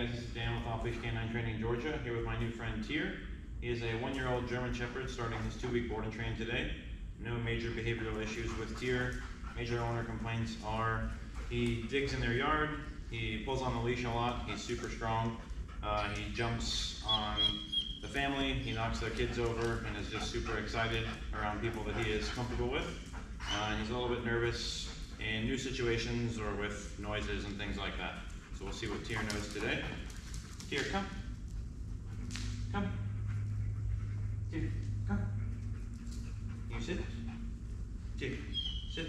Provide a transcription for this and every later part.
guys, this is Dan with Off Leash Canine Training Georgia, here with my new friend Tyr. He is a one-year-old German Shepherd starting his two-week board and train today. No major behavioral issues with Tyr. Major owner complaints are he digs in their yard, he pulls on the leash a lot, he's super strong, uh, he jumps on the family, he knocks their kids over, and is just super excited around people that he is comfortable with. Uh, he's a little bit nervous in new situations or with noises and things like that. So we'll see what Tyr knows today. Tyr, come. Come. Tyr, come. You sit? Tyr. Sit.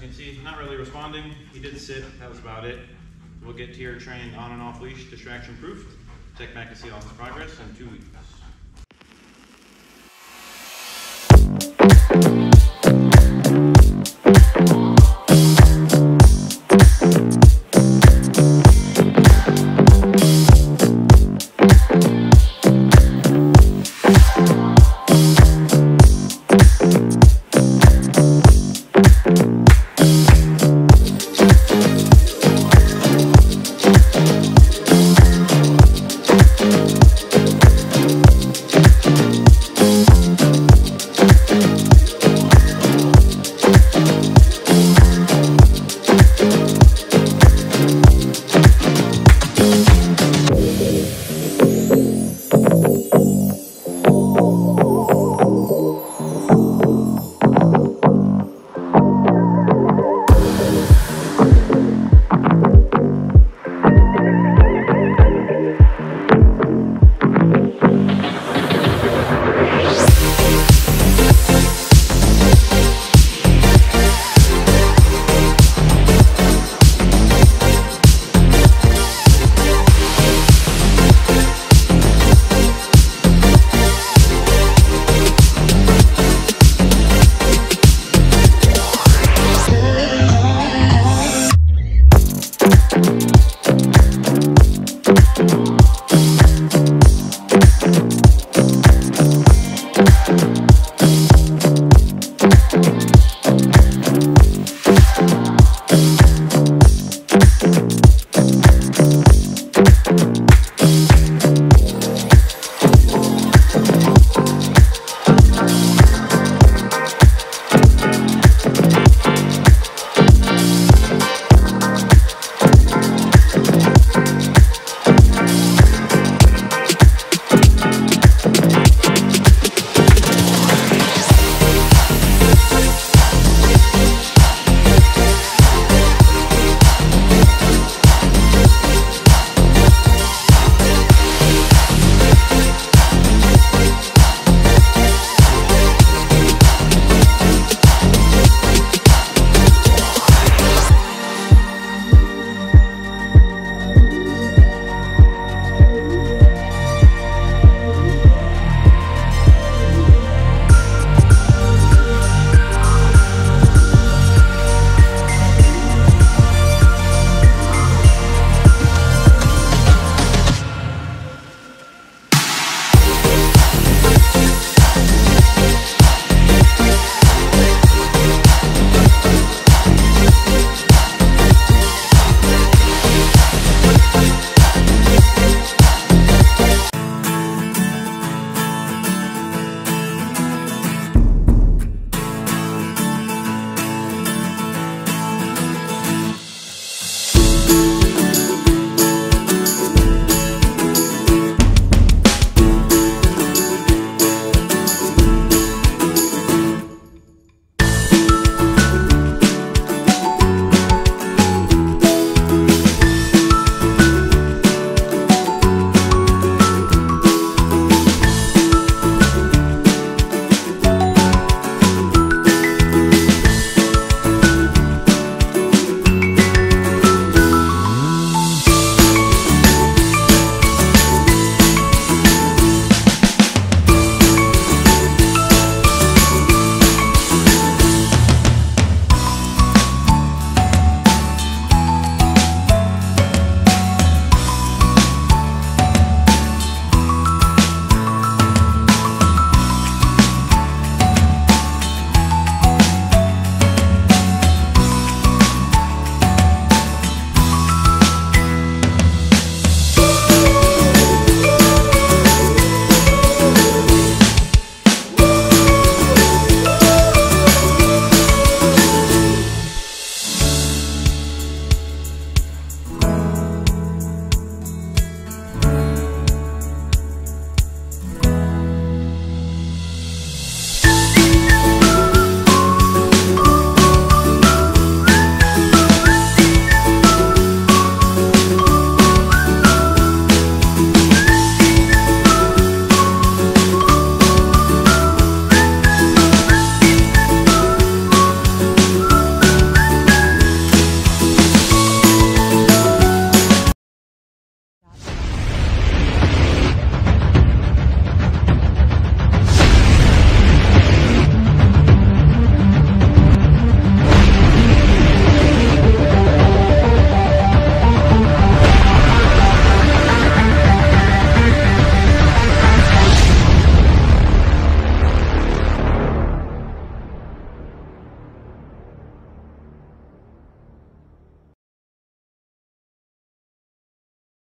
You can see, not really responding. He did sit, that was about it. We'll get Tyr trained on and off leash, distraction proof. Check back and see all his progress in two weeks.